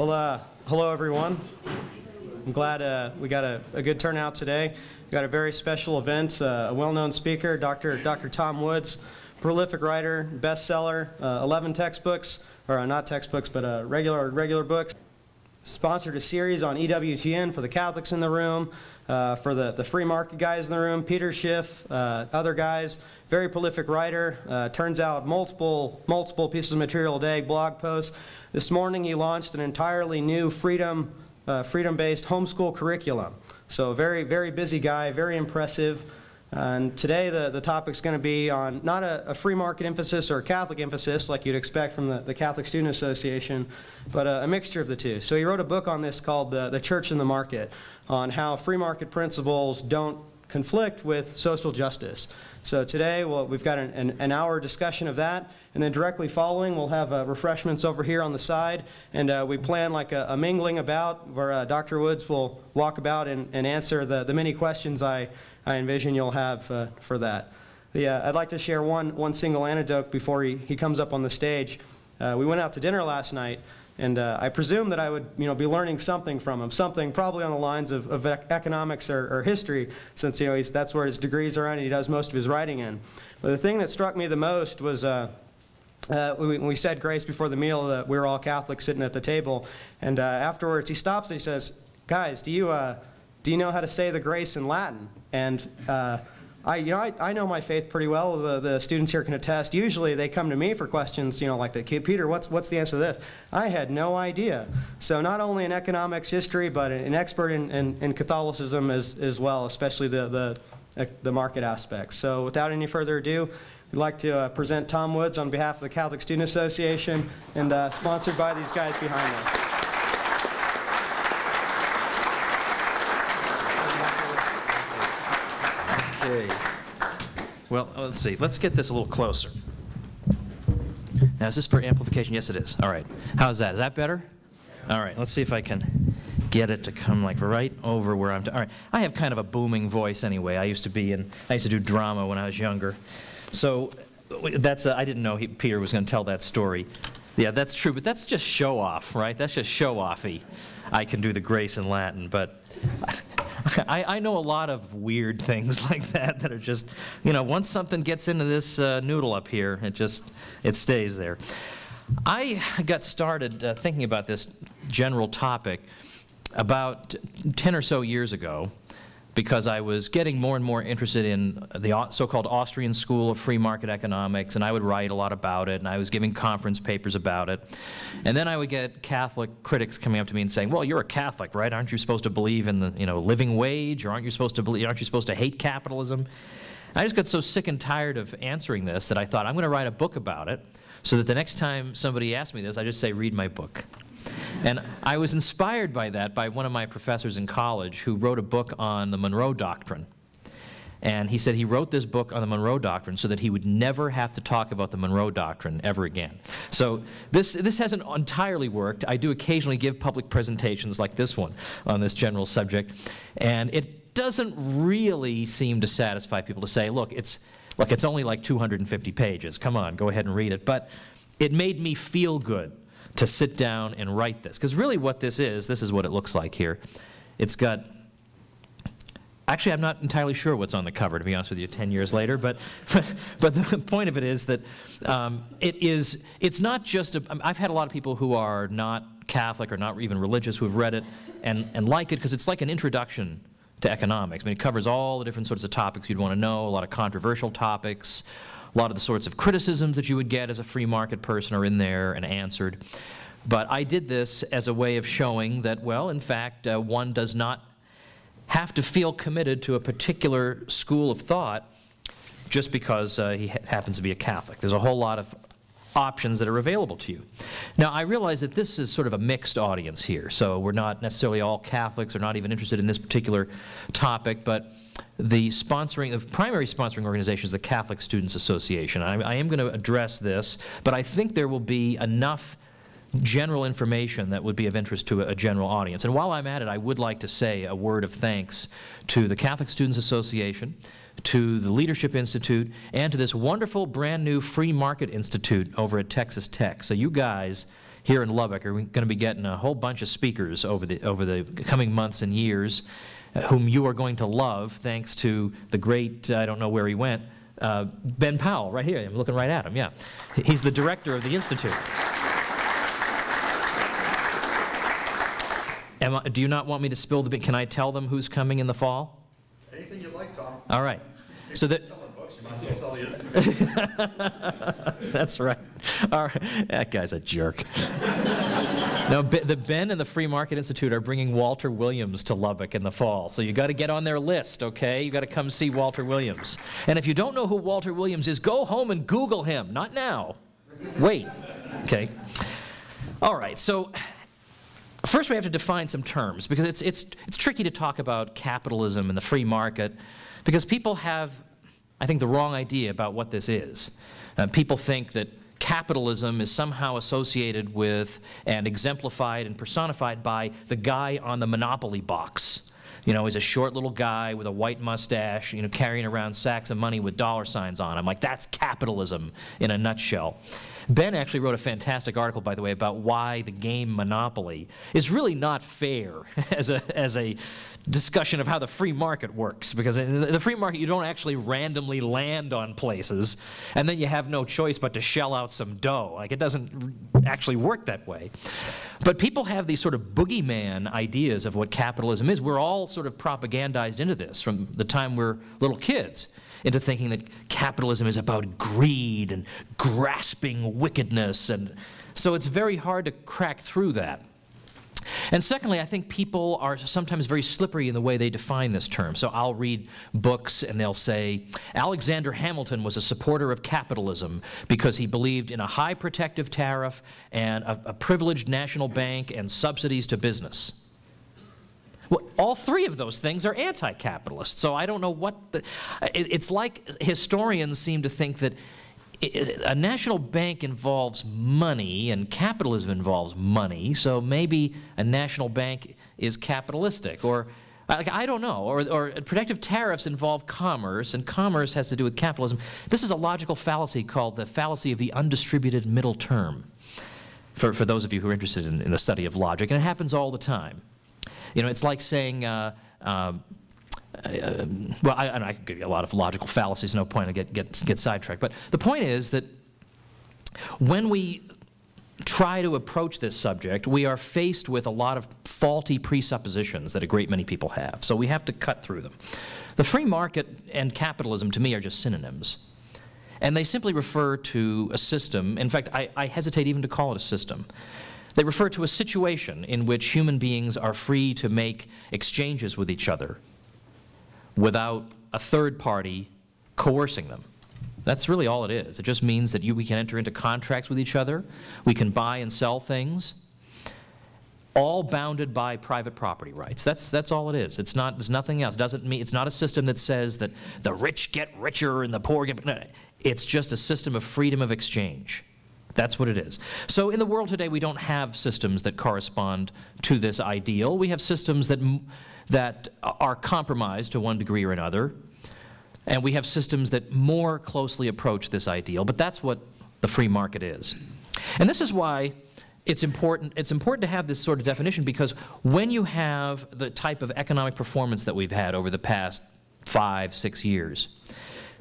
Well, uh, hello everyone. I'm glad uh, we got a, a, good turnout today. We got a very special event. Uh, a well-known speaker, Dr. Dr. Tom Woods, prolific writer, bestseller, uh, 11 textbooks, or uh, not textbooks, but uh, regular regular books. Sponsored a series on EWTN for the Catholics in the room, for the, the free market guys in the room, Peter Schiff, other guys. Very prolific writer. turns out multiple multiple pieces of material a day, blog posts. This morning he launched an entirely new freedom, uh, freedom-based homeschool curriculum. So very, very busy guy, very impressive. And today the, the topic's going to be on not a, a, free market emphasis or a Catholic emphasis like you'd expect from the, the Catholic Student Association, but a, a, mixture of the two. So he wrote a book on this called the, the Church and the Market, on how free market principles don't conflict with social justice. So today well, we've got an, an, an hour discussion of that. And then directly following, we'll have uh, refreshments over here on the side. And uh, we plan like a, a mingling about where uh, Dr. Woods will walk about and, and answer the, the many questions I, I envision you'll have uh, for that. The, uh, I'd like to share one, one single anecdote before he, he comes up on the stage. Uh, we went out to dinner last night. And uh, I presume that I would you know, be learning something from him, something probably on the lines of, of economics or, or, history, since know, he's, that's where his degrees are in and he does most of his writing in. But the thing that struck me the most was uh, uh, we, we, said grace before the meal that we were all Catholics sitting at the table. And uh, afterwards, he stops and he says, Guys, do you, uh, do you know how to say the grace in Latin? And uh, I, you know, I, I, know my faith pretty well. The, the students here can attest. Usually they come to me for questions, you know, like the Peter, what's, what's the answer to this? I had no idea. So not only in economics history, but an expert in, in, in Catholicism as, as well, especially the, the, the market aspects. So without any further ado, We'd like to uh, present Tom Woods on behalf of the Catholic Student Association and uh, sponsored by these guys behind us. Okay. Well, let's see. Let's get this a little closer. Now, is this for amplification? Yes, it is. All right. How's that? Is that better? All right. Let's see if I can get it to come like right over where I'm. All right. I have kind of a booming voice anyway. I used to be in. I used to do drama when I was younger. So that's I didn't know he, Peter was going to tell that story. Yeah, that's true, but that's just show off, right? That's just show offy. I can do the grace in Latin, but I, I, know a lot of weird things like that that are just, you know, once something gets into this uh, noodle up here, it just, it stays there. I got started uh, thinking about this general topic about 10 or so years ago because I was getting more and more interested in the so-called Austrian School of Free Market Economics, and I would write a lot about it, and I was giving conference papers about it. And then I would get Catholic critics coming up to me and saying, well, you're a Catholic, right? Aren't you supposed to believe in the you know, living wage, or aren't you supposed to believe, aren't you supposed to hate capitalism? I just got so sick and tired of answering this that I thought, I'm going to write a book about it, so that the next time somebody asks me this, I just say, read my book. And I was inspired by that by one of my professors in college who wrote a book on the Monroe Doctrine. And he said he wrote this book on the Monroe Doctrine so that he would never have to talk about the Monroe Doctrine ever again. So this, this hasn't entirely worked. I do occasionally give public presentations like this one on this general subject. And it doesn't really seem to satisfy people to say, look, it's, look, it's only like 250 pages. Come on, go ahead and read it. But it made me feel good to sit down and write this. Because really what this is, this is what it looks like here. It's got, actually I'm not entirely sure what's on the cover, to be honest with you, 10 years later, but, but the point of it is that um, it is, it's not just, a, I've had a lot of people who are not Catholic or not even religious who have read it and, and like it because it's like an introduction to economics. I mean, it covers all the different sorts of topics you'd want to know, a lot of controversial topics, a lot of the sorts of criticisms that you would get as a free market person are in there and answered. But I did this as a way of showing that, well, in fact, uh, one does not have to feel committed to a particular school of thought just because uh, he ha happens to be a Catholic. There's a whole lot of options that are available to you. Now, I realize that this is sort of a mixed audience here, so we're not necessarily all Catholics or not even interested in this particular topic, but the sponsoring, the primary sponsoring organization is the Catholic Students Association. I, I am going to address this, but I think there will be enough general information that would be of interest to a, general audience. And while I'm at it, I would like to say a word of thanks to the Catholic Students Association, to the Leadership Institute, and to this wonderful brand new free market institute over at Texas Tech. So you guys here in Lubbock are going to be getting a whole bunch of speakers over the, over the coming months and years whom you are going to love thanks to the great, I don't know where he went, uh, Ben Powell, right here. I'm looking right at him, yeah. He's the director of the Institute. I, do you not want me to spill the, can I tell them who's coming in the fall? Anything you like, Tom. All right. So that, Selling books, you might as well sell the Institute. That's right. All right. That guy's a jerk. No, B- the Ben and the Free Market Institute are bringing Walter Williams to Lubbock in the fall. So you got to get on their list, okay? You got to come see Walter Williams. And if you don't know who Walter Williams is, go home and Google him. Not now. Wait. Okay. All right. So First, we have to define some terms because it's, it's, it's tricky to talk about capitalism and the free market because people have, I think, the wrong idea about what this is. Uh, people think that capitalism is somehow associated with and exemplified and personified by the guy on the Monopoly box. You know, he's a short little guy with a white mustache, you know, carrying around sacks of money with dollar signs on him. Like, that's capitalism in a nutshell. Ben actually wrote a fantastic article, by the way, about why the game Monopoly is really not fair as a, as a discussion of how the free market works. Because in the free market, you don't actually randomly land on places, and then you have no choice but to shell out some dough. Like, it doesn't actually work that way. But people have these sort of boogeyman ideas of what capitalism is. We're all sort of propagandized into this from the time we're little kids into thinking that capitalism is about greed and grasping wickedness. And so it's very hard to crack through that. And secondly, I think people are sometimes very slippery in the way they define this term. So I'll read books and they'll say, Alexander Hamilton was a supporter of capitalism because he believed in a high protective tariff and a, a privileged national bank and subsidies to business. Well, all three of those things are anti-capitalist. So I don't know what the, it, it's like historians seem to think that a national bank involves money and capitalism involves money. So maybe a national bank is capitalistic or like, I don't know. Or, or protective tariffs involve commerce, and commerce has to do with capitalism. This is a logical fallacy called the fallacy of the undistributed middle term, for, for those of you who are interested in, in the study of logic, and it happens all the time. You know, it's like saying, uh, um, uh, well, I, I could give you a lot of logical fallacies, no point to get, get, get sidetracked. But the point is that when we try to approach this subject, we are faced with a lot of faulty presuppositions that a great many people have. So we have to cut through them. The free market and capitalism, to me, are just synonyms. And they simply refer to a system. In fact, I, I hesitate even to call it a system. They refer to a situation in which human beings are free to make exchanges with each other without a third party coercing them. That's really all it is. It just means that you, we can enter into contracts with each other, we can buy and sell things, all bounded by private property rights. That's, that's all it is. It's not, it's nothing else. Doesn't mean, it's not a system that says that the rich get richer and the poor get, no, it's just a system of freedom of exchange. That's what it is. So in the world today, we don't have systems that correspond to this ideal. We have systems that, that are compromised to one degree or another, and we have systems that more closely approach this ideal, but that's what the free market is. And this is why it's important, it's important to have this sort of definition because when you have the type of economic performance that we've had over the past five, six years,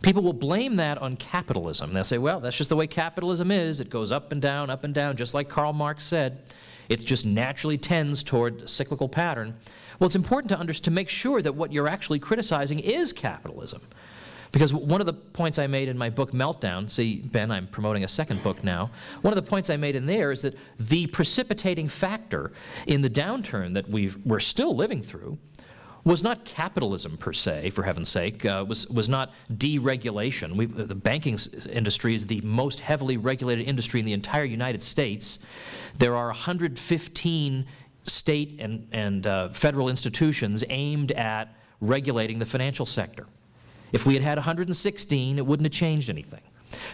People will blame that on capitalism. They'll say, well, that's just the way capitalism is. It goes up and down, up and down, just like Karl Marx said. It just naturally tends toward cyclical pattern. Well, it's important to, under, to make sure that what you're actually criticizing is capitalism. Because one of the points I made in my book, Meltdown, see, Ben, I'm promoting a second book now. One of the points I made in there is that the precipitating factor in the downturn that we are still living through was not capitalism per se, for heaven's sake, uh, was, was not deregulation. We, the banking industry is the most heavily regulated industry in the entire United States. There are 115 state and, and uh, federal institutions aimed at regulating the financial sector. If we had had 116, it wouldn't have changed anything.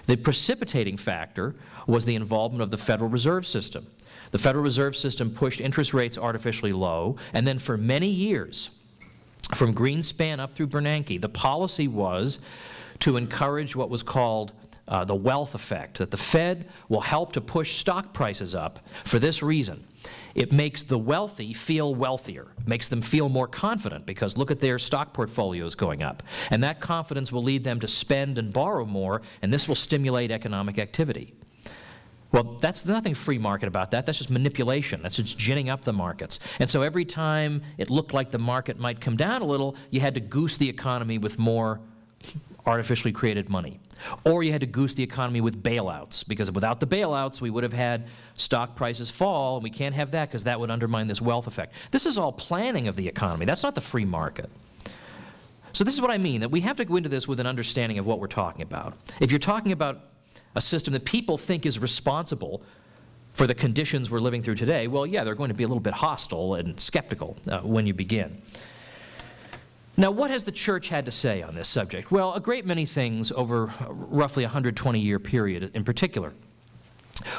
The precipitating factor was the involvement of the Federal Reserve System. The Federal Reserve System pushed interest rates artificially low, and then for many years, from Greenspan up through Bernanke, the policy was to encourage what was called uh, the wealth effect, that the Fed will help to push stock prices up for this reason. It makes the wealthy feel wealthier, makes them feel more confident because look at their stock portfolios going up. And that confidence will lead them to spend and borrow more, and this will stimulate economic activity. Well, that's nothing free market about that. That's just manipulation. That's just ginning up the markets. And so every time it looked like the market might come down a little, you had to goose the economy with more artificially created money. Or you had to goose the economy with bailouts, because without the bailouts, we would have had stock prices fall, and we can't have that because that would undermine this wealth effect. This is all planning of the economy. That's not the free market. So this is what I mean, that we have to go into this with an understanding of what we're talking about. If you're talking about a system that people think is responsible for the conditions we're living through today, well, yeah, they're going to be a little bit hostile and skeptical uh, when you begin. Now, what has the church had to say on this subject? Well, a great many things over roughly a 120 year period in particular.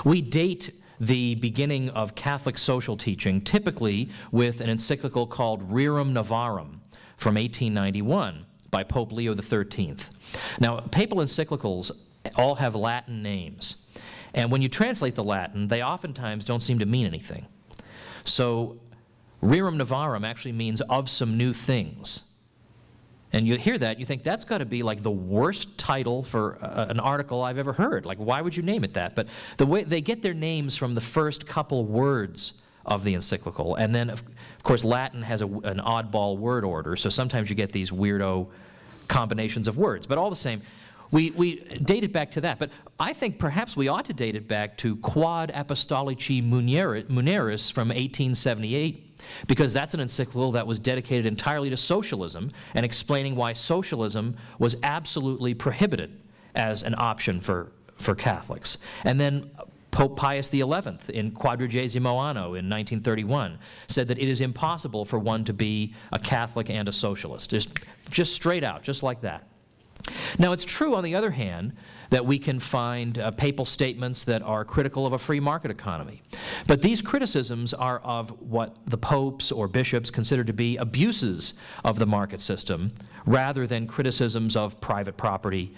We date the beginning of Catholic social teaching typically with an encyclical called Rerum Novarum from 1891 by Pope Leo XIII. Now, papal encyclicals all have Latin names. And when you translate the Latin, they oftentimes don't seem to mean anything. So, Rerum Novarum actually means of some new things. And you hear that, you think that's got to be like the worst title for uh, an article I've ever heard. Like, why would you name it that? But the way they get their names from the first couple words of the encyclical. And then, of, of course, Latin has a, an oddball word order, so sometimes you get these weirdo combinations of words. But all the same, we, we date it back to that. But I think perhaps we ought to date it back to Quod Apostolici Muneris from 1878 because that's an encyclical that was dedicated entirely to socialism and explaining why socialism was absolutely prohibited as an option for, for Catholics. And then Pope Pius XI in Quadragesimo Anno in 1931 said that it is impossible for one to be a Catholic and a socialist. Just, just straight out, just like that. Now, it's true, on the other hand, that we can find uh, papal statements that are critical of a free market economy. But these criticisms are of what the popes or bishops consider to be abuses of the market system rather than criticisms of private property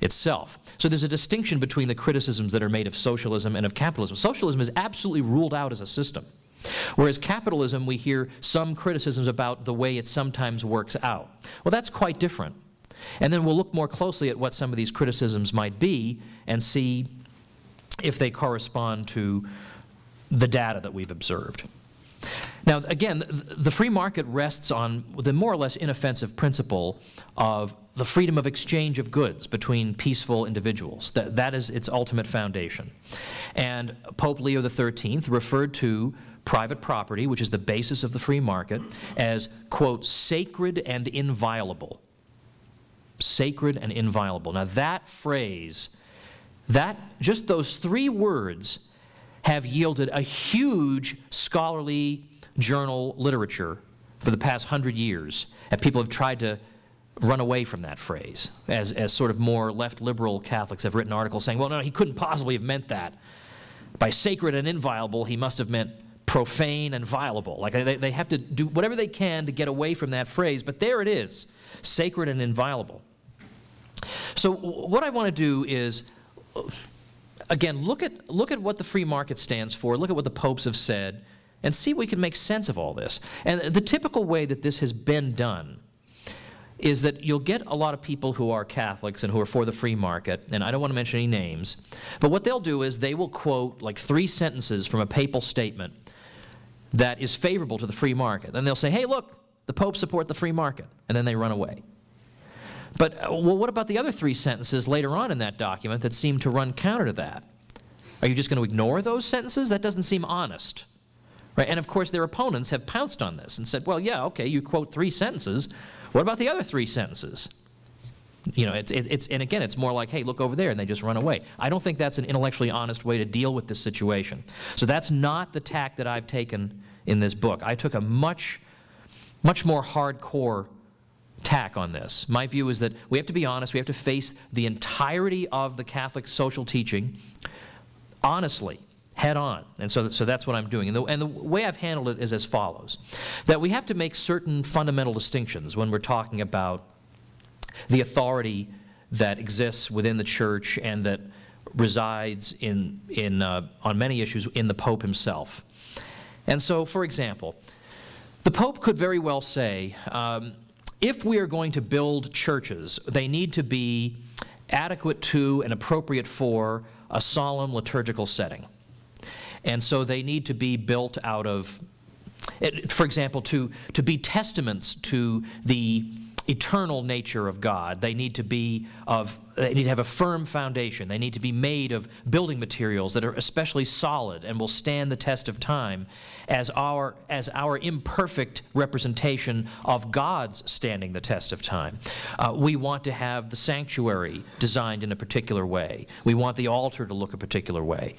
itself. So there's a distinction between the criticisms that are made of socialism and of capitalism. Socialism is absolutely ruled out as a system. Whereas capitalism, we hear some criticisms about the way it sometimes works out. Well, that's quite different. And then we'll look more closely at what some of these criticisms might be and see if they correspond to the data that we've observed. Now, again, the free market rests on the more or less inoffensive principle of the freedom of exchange of goods between peaceful individuals. That, that is its ultimate foundation. And Pope Leo XIII referred to private property, which is the basis of the free market, as, quote, sacred and inviolable sacred and inviolable. Now, that phrase, that just those three words have yielded a huge scholarly journal literature for the past hundred years. And people have tried to run away from that phrase, as, as sort of more left liberal Catholics have written articles saying, well, no, he couldn't possibly have meant that. By sacred and inviolable, he must have meant profane and violable. Like they, they have to do whatever they can to get away from that phrase, but there it is sacred and inviolable. So what I want to do is, again, look at, look at what the free market stands for, look at what the popes have said, and see if we can make sense of all this. And the typical way that this has been done is that you'll get a lot of people who are Catholics and who are for the free market, and I don't want to mention any names, but what they'll do is they will quote like three sentences from a papal statement that is favorable to the free market. Then they'll say, hey, look, the Pope support the free market, and then they run away. But uh, well, what about the other three sentences later on in that document that seem to run counter to that? Are you just going to ignore those sentences? That doesn't seem honest. Right? And of course, their opponents have pounced on this and said, well, yeah, okay, you quote three sentences. What about the other three sentences? You know, it's, it's, and again, it's more like, hey, look over there, and they just run away. I don't think that's an intellectually honest way to deal with this situation. So that's not the tack that I've taken in this book. I took a much, much more hardcore tack on this. My view is that we have to be honest, we have to face the entirety of the Catholic social teaching honestly, head on. And so, so that's what I'm doing. And the, and the way I've handled it is as follows that we have to make certain fundamental distinctions when we're talking about the authority that exists within the church and that resides in, in, uh, on many issues in the Pope himself. And so, for example, the Pope could very well say, um, if we are going to build churches, they need to be adequate to and appropriate for a solemn liturgical setting. And so they need to be built out of, for example, to, to be testaments to the eternal nature of God. They need to be of, they need to have a firm foundation. They need to be made of building materials that are especially solid and will stand the test of time as our, as our imperfect representation of God's standing the test of time. Uh, we want to have the sanctuary designed in a particular way. We want the altar to look a particular way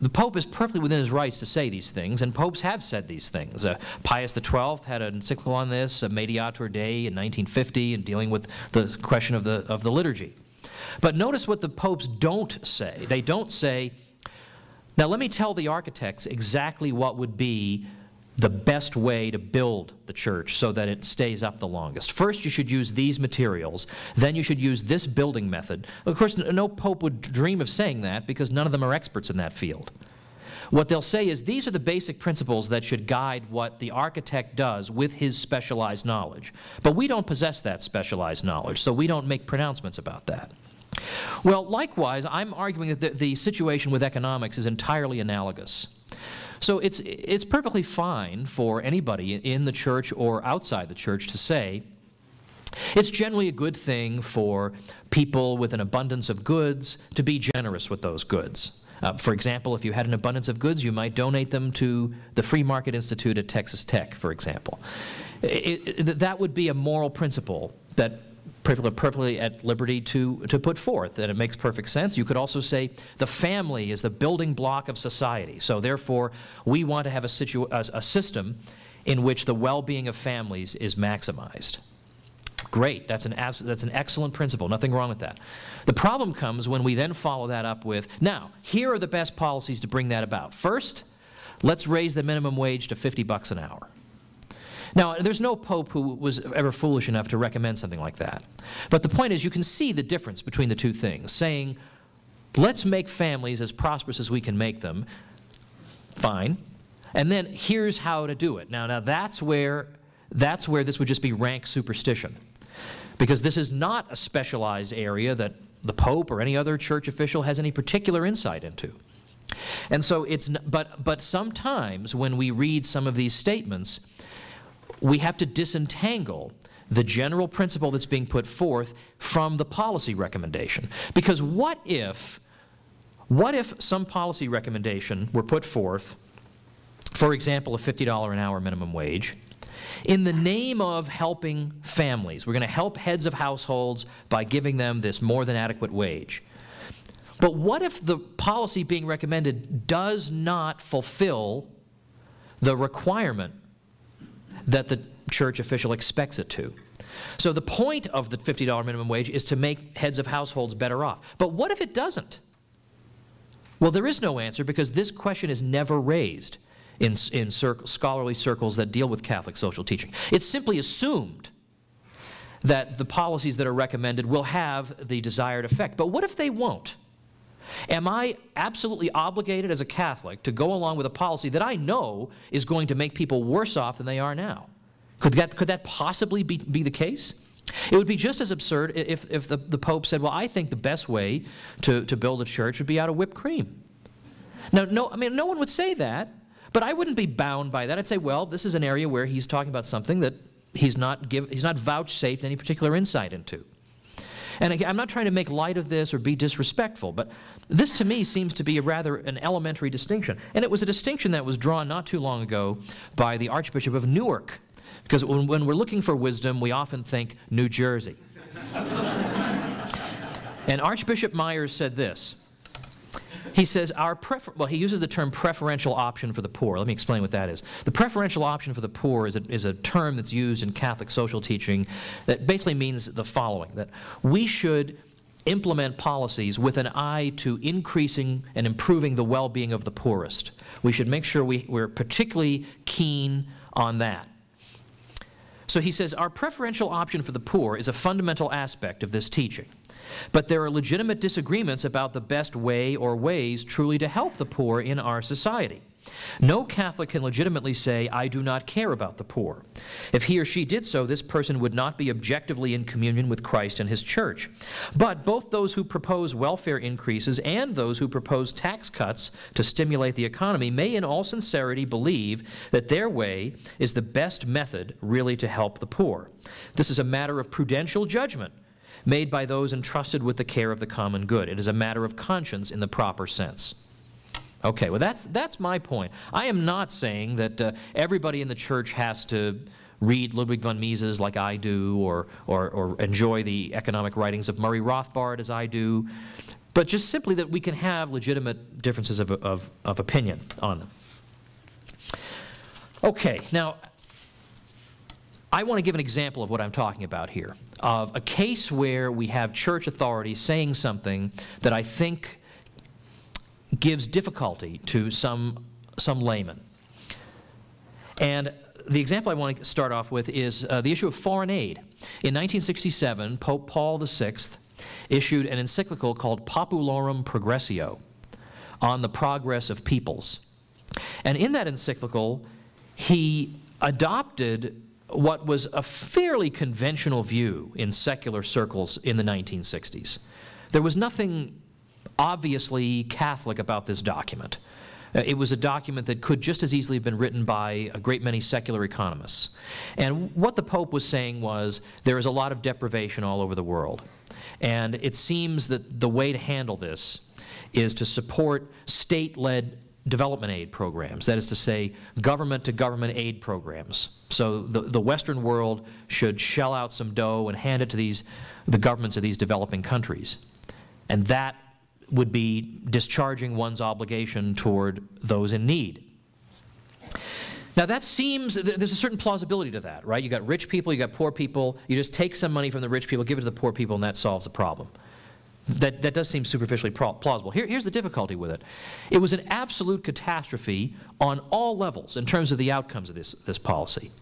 the Pope is perfectly within his rights to say these things, and popes have said these things. Uh, Pius XII had an encyclical on this, a Mediator Dei in 1950, in dealing with the question of the, of the liturgy. But notice what the popes don't say. They don't say, now let me tell the architects exactly what would be the best way to build the church so that it stays up the longest. First, you should use these materials. Then you should use this building method. Of course, no pope would dream of saying that because none of them are experts in that field. What they'll say is these are the basic principles that should guide what the architect does with his specialized knowledge. But we don't possess that specialized knowledge, so we don't make pronouncements about that. Well, likewise, I'm arguing that the, the situation with economics is entirely analogous. So it's, it's perfectly fine for anybody in the church or outside the church to say, it's generally a good thing for people with an abundance of goods to be generous with those goods. Uh, for example, if you had an abundance of goods, you might donate them to the Free Market Institute at Texas Tech, for example. It, it, that would be a moral principle that perfectly, at liberty to, to put forth, and it makes perfect sense. You could also say the family is the building block of society, so therefore we want to have a, situ- a, a system in which the well-being of families is maximized. Great, that's an, that's an excellent principle, nothing wrong with that. The problem comes when we then follow that up with, now, here are the best policies to bring that about. First, let's raise the minimum wage to 50 bucks an hour. Now, there's no pope who was ever foolish enough to recommend something like that. But the point is, you can see the difference between the two things, saying, let's make families as prosperous as we can make them, fine, and then here's how to do it. Now, now that's where, that's where this would just be rank superstition. Because this is not a specialized area that the Pope or any other church official has any particular insight into. And so it's, but, but sometimes when we read some of these statements, we have to disentangle the general principle that's being put forth from the policy recommendation. Because what if, what if some policy recommendation were put forth, for example, a $50 an hour minimum wage, in the name of helping families? We're going to help heads of households by giving them this more than adequate wage. But what if the policy being recommended does not fulfill the requirement that the church official expects it to. So the point of the $50 minimum wage is to make heads of households better off. But what if it doesn't? Well, there is no answer because this question is never raised in, in scholarly circles that deal with Catholic social teaching. It's simply assumed that the policies that are recommended will have the desired effect. But what if they won't? Am I absolutely obligated as a Catholic to go along with a policy that I know is going to make people worse off than they are now? Could that, could that possibly be, be the case? It would be just as absurd if, if the, the Pope said, Well, I think the best way to, to build a church would be out of whipped cream. Now, no, I mean, no one would say that, but I wouldn't be bound by that. I'd say, Well, this is an area where he's talking about something that he's not, give, he's not vouchsafed any particular insight into. And again, I'm not trying to make light of this or be disrespectful, but this to me seems to be a rather an elementary distinction. And it was a distinction that was drawn not too long ago by the Archbishop of Newark. Because when, when we're looking for wisdom, we often think New Jersey. and Archbishop Myers said this. He says our prefer well, he uses the term preferential option for the poor. Let me explain what that is. The preferential option for the poor is a, is a term that's used in Catholic social teaching that basically means the following, that we should implement policies with an eye to increasing and improving the well-being of the poorest. We should make sure we, we're particularly keen on that. So he says, Our preferential option for the poor is a fundamental aspect of this teaching. But there are legitimate disagreements about the best way or ways truly to help the poor in our society. No Catholic can legitimately say, I do not care about the poor. If he or she did so, this person would not be objectively in communion with Christ and his church. But both those who propose welfare increases and those who propose tax cuts to stimulate the economy may, in all sincerity, believe that their way is the best method really to help the poor. This is a matter of prudential judgment made by those entrusted with the care of the common good. It is a matter of conscience in the proper sense. Okay, well, that's, that's my point. I am not saying that uh, everybody in the church has to read Ludwig von Mises like I do or, or, or enjoy the economic writings of Murray Rothbard as I do, but just simply that we can have legitimate differences of, of, of opinion on them. Okay, now, I want to give an example of what I'm talking about here, of a case where we have church authorities saying something that I think gives difficulty to some, some laymen. And the example I want to start off with is uh, the issue of foreign aid. In 1967, Pope Paul VI issued an encyclical called Populorum Progressio on the progress of peoples. And in that encyclical, he adopted what was a fairly conventional view in secular circles in the 1960s. There was nothing obviously Catholic about this document. Uh, it was a document that could just as easily have been written by a great many secular economists. And what the Pope was saying was there is a lot of deprivation all over the world. And it seems that the way to handle this is to support state-led development aid programs, that is to say, government-to-government -government aid programs. So the, the Western world should shell out some dough and hand it to these, the governments of these developing countries. And that would be discharging one's obligation toward those in need. Now that seems, there's a certain plausibility to that, right? You got rich people, you got poor people, you just take some money from the rich people, give it to the poor people, and that solves the problem. That, that does seem superficially plausible. Here, here's the difficulty with it. It was an absolute catastrophe on all levels in terms of the outcomes of this, this policy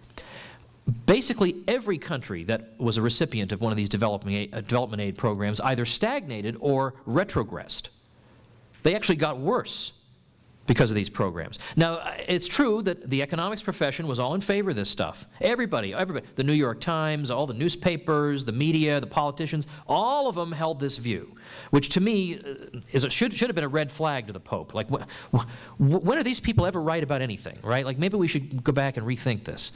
basically every country that was a recipient of one of these development aid, uh, development aid programs either stagnated or retrogressed. They actually got worse because of these programs. Now, uh, it's true that the economics profession was all in favor of this stuff. Everybody, everybody, the New York Times, all the newspapers, the media, the politicians, all of them held this view, which to me uh, is a, should, should have been a red flag to the Pope. Like, wh wh when are these people ever right about anything, right? Like, maybe we should go back and rethink this.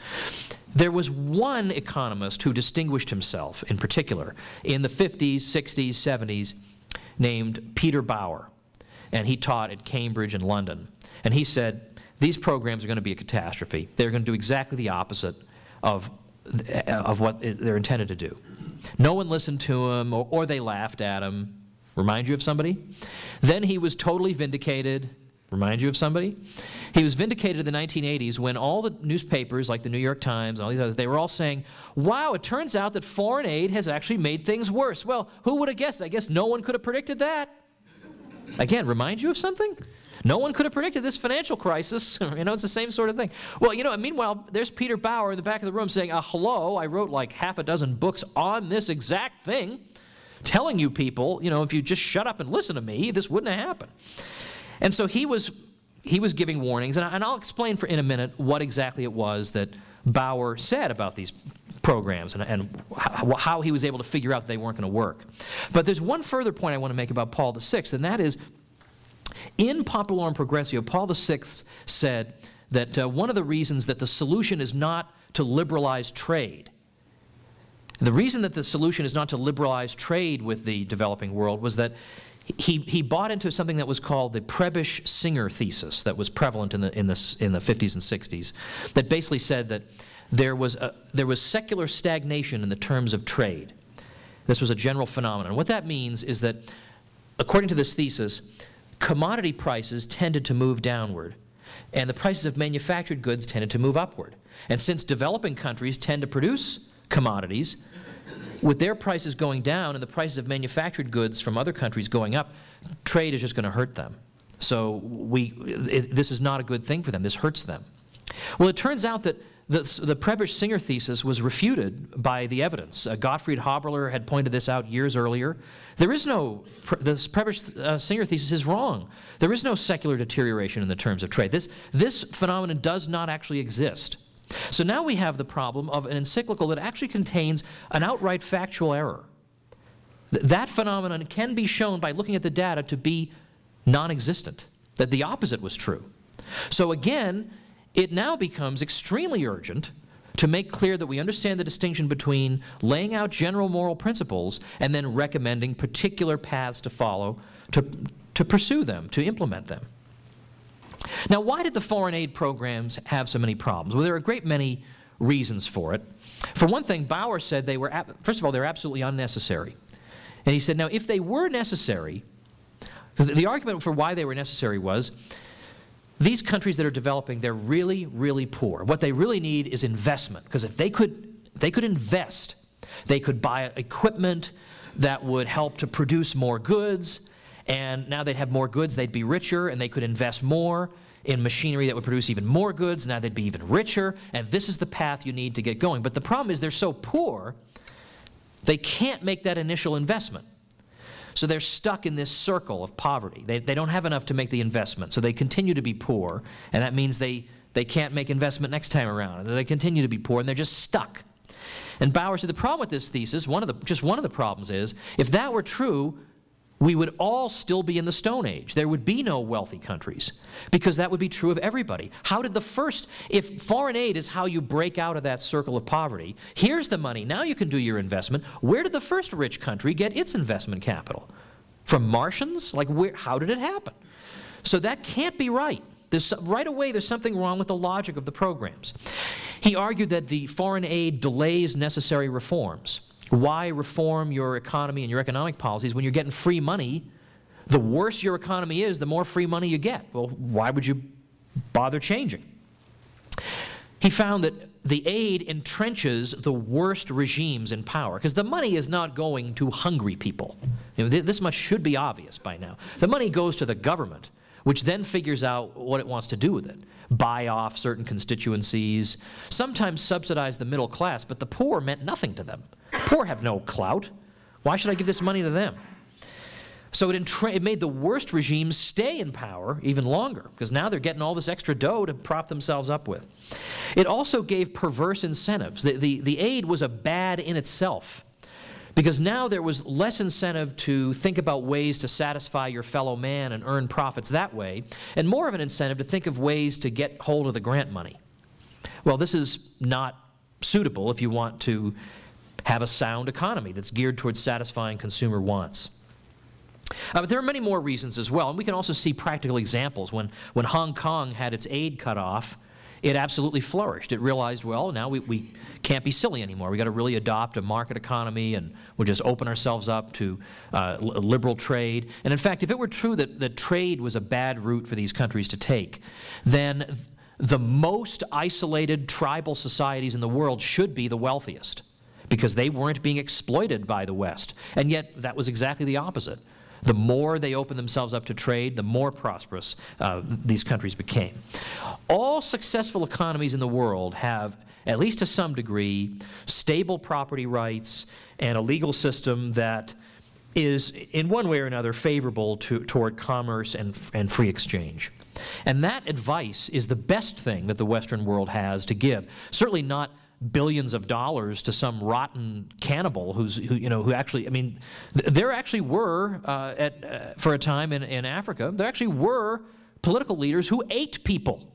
There was one economist who distinguished himself in particular in the 50s, 60s, 70s named Peter Bauer and he taught at Cambridge and London. And he said, these programs are going to be a catastrophe. They're going to do exactly the opposite of, of what they're intended to do. No one listened to him, or, or they laughed at him. Remind you of somebody? Then he was totally vindicated. Remind you of somebody? He was vindicated in the 1980s when all the newspapers, like the New York Times all these others, they were all saying, wow, it turns out that foreign aid has actually made things worse. Well, who would have guessed? I guess no one could have predicted that. Again, remind you of something? No one could have predicted this financial crisis. you know, it's the same sort of thing. Well, you know, meanwhile, there's Peter Bauer in the back of the room saying, uh, hello, I wrote like half a dozen books on this exact thing, telling you people, you know, if you just shut up and listen to me, this wouldn't have happened. And so he was, he was giving warnings, and, I, and I'll explain for in a minute what exactly it was that Bauer said about these programs and, and how, how he was able to figure out they weren't going to work. But there's one further point I want to make about Paul VI, and that is in Populorum Progressio, Paul VI said that uh, one of the reasons that the solution is not to liberalize trade, the reason that the solution is not to liberalize trade with the developing world was that he, he bought into something that was called the Prebisch Singer thesis that was prevalent in the, in, the, in the 50s and 60s, that basically said that there was, a, there was secular stagnation in the terms of trade. This was a general phenomenon. What that means is that, according to this thesis, commodity prices tended to move downward, and the prices of manufactured goods tended to move upward. And since developing countries tend to produce commodities, with their prices going down and the prices of manufactured goods from other countries going up, trade is just going to hurt them. So we, it, this is not a good thing for them. This hurts them. Well, it turns out that the, the Prebisch-Singer thesis was refuted by the evidence. Uh, Gottfried Haberler had pointed this out years earlier. There is no, this Prebisch-Singer thesis is wrong. There is no secular deterioration in the terms of trade. This, this phenomenon does not actually exist. So now we have the problem of an encyclical that actually contains an outright factual error. Th that phenomenon can be shown by looking at the data to be non-existent, that the opposite was true. So again, it now becomes extremely urgent to make clear that we understand the distinction between laying out general moral principles and then recommending particular paths to follow to, to pursue them, to implement them. Now, why did the foreign aid programs have so many problems? Well, there are a great many reasons for it. For one thing, Bauer said they were, first of all, they're absolutely unnecessary. And he said, now, if they were necessary, because the argument for why they were necessary was these countries that are developing, they're really, really poor. What they really need is investment, because if they could, they could invest, they could buy equipment that would help to produce more goods, and now they'd have more goods, they'd be richer, and they could invest more in machinery that would produce even more goods, now they'd be even richer, and this is the path you need to get going. But the problem is they're so poor, they can't make that initial investment. So they're stuck in this circle of poverty. They, they don't have enough to make the investment, so they continue to be poor, and that means they, they can't make investment next time around. They continue to be poor, and they're just stuck. And Bauer said the problem with this thesis, one of the, just one of the problems is, if that were true, we would all still be in the Stone Age. There would be no wealthy countries because that would be true of everybody. How did the first, if foreign aid is how you break out of that circle of poverty, here's the money, now you can do your investment. Where did the first rich country get its investment capital? From Martians? Like, where, how did it happen? So that can't be right. There's, right away, there's something wrong with the logic of the programs. He argued that the foreign aid delays necessary reforms. Why reform your economy and your economic policies when you're getting free money? The worse your economy is, the more free money you get. Well, why would you bother changing? He found that the aid entrenches the worst regimes in power because the money is not going to hungry people. You know, th this much should be obvious by now. The money goes to the government, which then figures out what it wants to do with it. Buy off certain constituencies, sometimes subsidize the middle class, but the poor meant nothing to them. Poor have no clout. Why should I give this money to them? So it, it, made the worst regimes stay in power even longer, because now they're getting all this extra dough to prop themselves up with. It also gave perverse incentives. The, the, the aid was a bad in itself, because now there was less incentive to think about ways to satisfy your fellow man and earn profits that way, and more of an incentive to think of ways to get hold of the grant money. Well, this is not suitable if you want to have a sound economy that's geared towards satisfying consumer wants. Uh, but there are many more reasons as well, and we can also see practical examples. When, when Hong Kong had its aid cut off, it absolutely flourished. It realized, well, now we, we can't be silly anymore. We've got to really adopt a market economy and we'll just open ourselves up to uh, liberal trade. And in fact, if it were true that, that trade was a bad route for these countries to take, then the most isolated tribal societies in the world should be the wealthiest because they weren't being exploited by the West. And yet, that was exactly the opposite. The more they opened themselves up to trade, the more prosperous uh, these countries became. All successful economies in the world have, at least to some degree, stable property rights and a legal system that is, in one way or another, favorable to, toward commerce and, and free exchange. And that advice is the best thing that the Western world has to give. Certainly not billions of dollars to some rotten cannibal who's who you know who actually I mean th there actually were uh, at uh, for a time in, in Africa there actually were political leaders who ate people.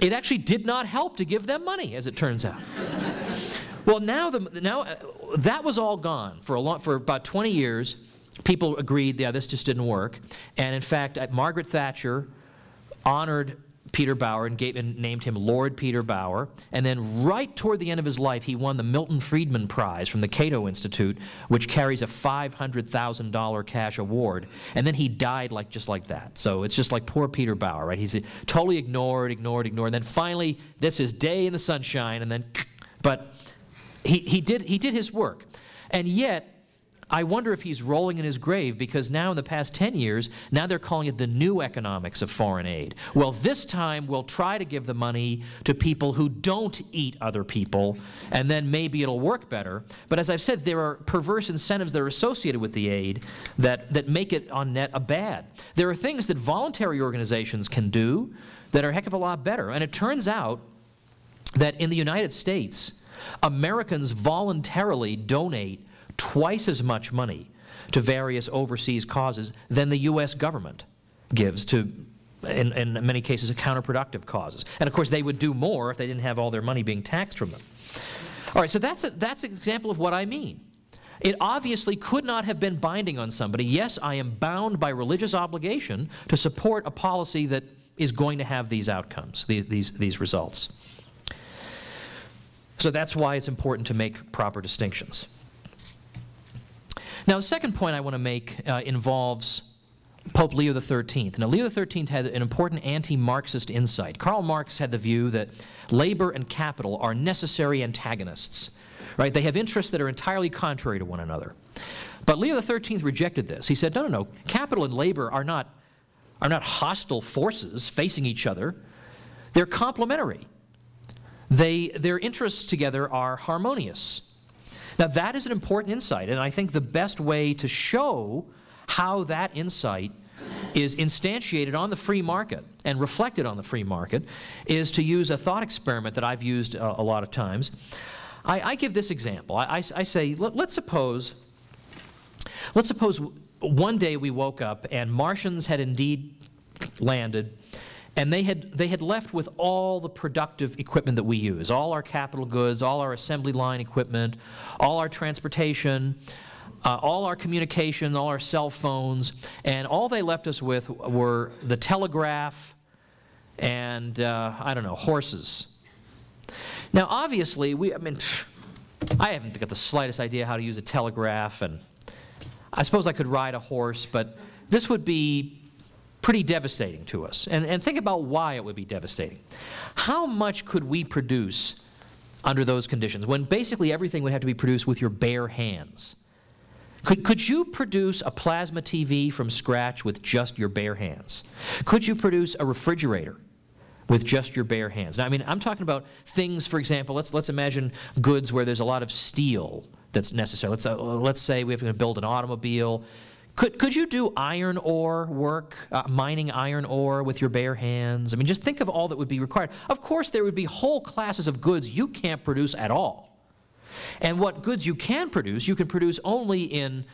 It actually did not help to give them money, as it turns out. well, now the now uh, that was all gone for a long for about 20 years. People agreed, yeah, this just didn't work, and in fact, uh, Margaret Thatcher honored Peter Bauer and, gave, and, named him Lord Peter Bauer. And then right toward the end of his life, he won the Milton Friedman Prize from the Cato Institute, which carries a $500,000 cash award. And then he died like just like that. So it's just like poor Peter Bauer, right? He's totally ignored, ignored, ignored. And then finally, this is day in the sunshine. And then, but he, he, did, he did his work. And yet, I wonder if he's rolling in his grave because now in the past 10 years, now they're calling it the new economics of foreign aid. Well, this time we'll try to give the money to people who don't eat other people, and then maybe it'll work better. But as I've said, there are perverse incentives that are associated with the aid that, that make it on net a bad. There are things that voluntary organizations can do that are a heck of a lot better. And it turns out that in the United States, Americans voluntarily donate twice as much money to various overseas causes than the U.S. government gives to, in, in many cases, counterproductive causes. And of course, they would do more if they didn't have all their money being taxed from them. All right, so that's, a, that's an example of what I mean. It obviously could not have been binding on somebody. Yes, I am bound by religious obligation to support a policy that is going to have these outcomes, these, these, these results. So that's why it's important to make proper distinctions. Now, the second point I want to make uh, involves Pope Leo XIII. Now, Leo XIII had an important anti Marxist insight. Karl Marx had the view that labor and capital are necessary antagonists, right? They have interests that are entirely contrary to one another. But Leo XIII rejected this. He said, no, no, no, capital and labor are not, are not hostile forces facing each other, they're complementary. They, their interests together are harmonious. Now, that is an important insight, and I think the best way to show how that insight is instantiated on the free market and reflected on the free market is to use a thought experiment that I've used a, a lot of times. I, I, give this example. I, I, I say, let, let's suppose, let's suppose one day we woke up and Martians had indeed landed and they had, they had left with all the productive equipment that we use, all our capital goods, all our assembly line equipment, all our transportation, uh, all our communication, all our cell phones, and all they left us with were the telegraph and, uh, I don't know, horses. Now, obviously, we, I mean, I haven't got the slightest idea how to use a telegraph, and I suppose I could ride a horse, but this would be pretty devastating to us. And, and think about why it would be devastating. How much could we produce under those conditions when basically everything would have to be produced with your bare hands? Could, could you produce a plasma TV from scratch with just your bare hands? Could you produce a refrigerator with just your bare hands? Now, I mean, I'm talking about things, for example, let's, let's imagine goods where there's a lot of steel that's necessary. Let's, uh, let's say we have to build an automobile could, could you do iron ore work, uh, mining iron ore with your bare hands? I mean, just think of all that would be required. Of course, there would be whole classes of goods you can't produce at all. And what goods you can produce, you can produce only in,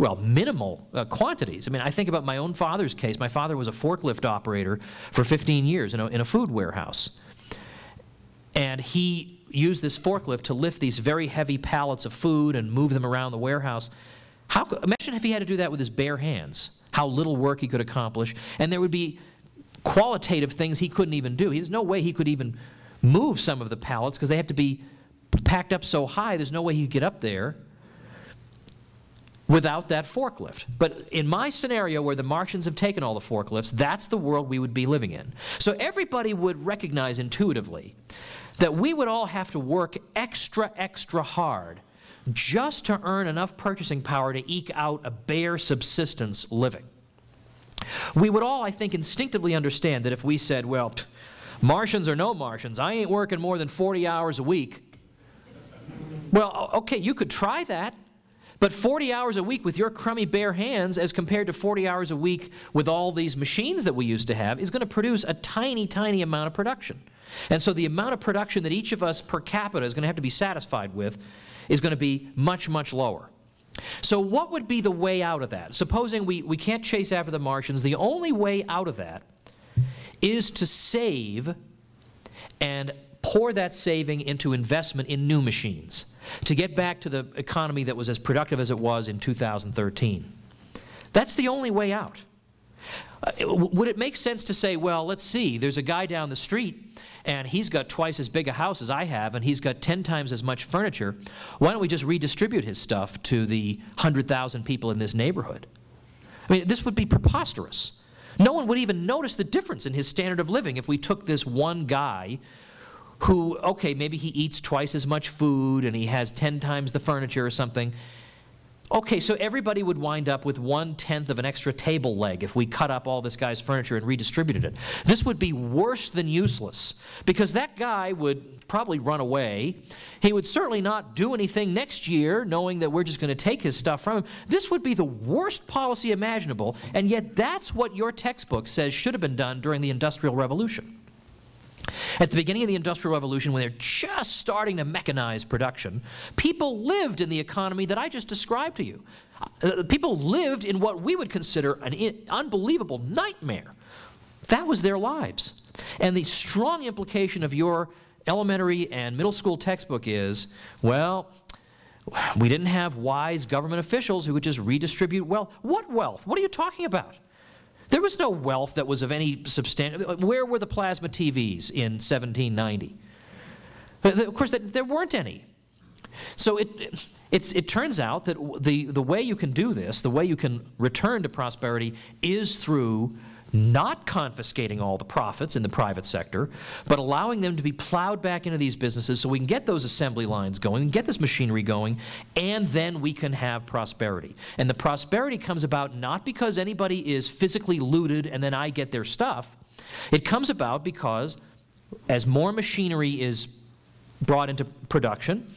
well, minimal uh, quantities. I mean, I think about my own father's case. My father was a forklift operator for 15 years in a, in a food warehouse. And he used this forklift to lift these very heavy pallets of food and move them around the warehouse. How, imagine if he had to do that with his bare hands, how little work he could accomplish. And there would be qualitative things he couldn't even do. There's no way he could even move some of the pallets because they have to be packed up so high, there's no way he could get up there without that forklift. But in my scenario where the Martians have taken all the forklifts, that's the world we would be living in. So everybody would recognize intuitively that we would all have to work extra, extra hard just to earn enough purchasing power to eke out a bare subsistence living. We would all, I think, instinctively understand that if we said, well, Martians or no Martians, I ain't working more than 40 hours a week. Well, okay, you could try that. But 40 hours a week with your crummy bare hands as compared to 40 hours a week with all these machines that we used to have is going to produce a tiny, tiny amount of production. And so the amount of production that each of us per capita is going to have to be satisfied with is going to be much, much lower. So what would be the way out of that? Supposing we, we can't chase after the Martians, the only way out of that is to save and pour that saving into investment in new machines to get back to the economy that was as productive as it was in 2013. That's the only way out. Uh, would it make sense to say, well, let's see, there's a guy down the street and he's got twice as big a house as I have, and he's got 10 times as much furniture. Why don't we just redistribute his stuff to the 100,000 people in this neighborhood? I mean, this would be preposterous. No one would even notice the difference in his standard of living if we took this one guy who, okay, maybe he eats twice as much food and he has 10 times the furniture or something. Okay, so everybody would wind up with one tenth of an extra table leg if we cut up all this guy's furniture and redistributed it. This would be worse than useless because that guy would probably run away. He would certainly not do anything next year knowing that we're just going to take his stuff from him. This would be the worst policy imaginable, and yet that's what your textbook says should have been done during the Industrial Revolution. At the beginning of the Industrial Revolution, when they're just starting to mechanize production, people lived in the economy that I just described to you. Uh, people lived in what we would consider an unbelievable nightmare. That was their lives. And the strong implication of your elementary and middle school textbook is well, we didn't have wise government officials who would just redistribute wealth. What wealth? What are you talking about? There was no wealth that was of any substantial. Where were the plasma TVs in 1790? Uh, of course, there weren't any. So it, it turns out that the, the way you can do this, the way you can return to prosperity, is through not confiscating all the profits in the private sector, but allowing them to be plowed back into these businesses so we can get those assembly lines going, and get this machinery going, and then we can have prosperity. And the prosperity comes about not because anybody is physically looted and then I get their stuff. It comes about because as more machinery is brought into production,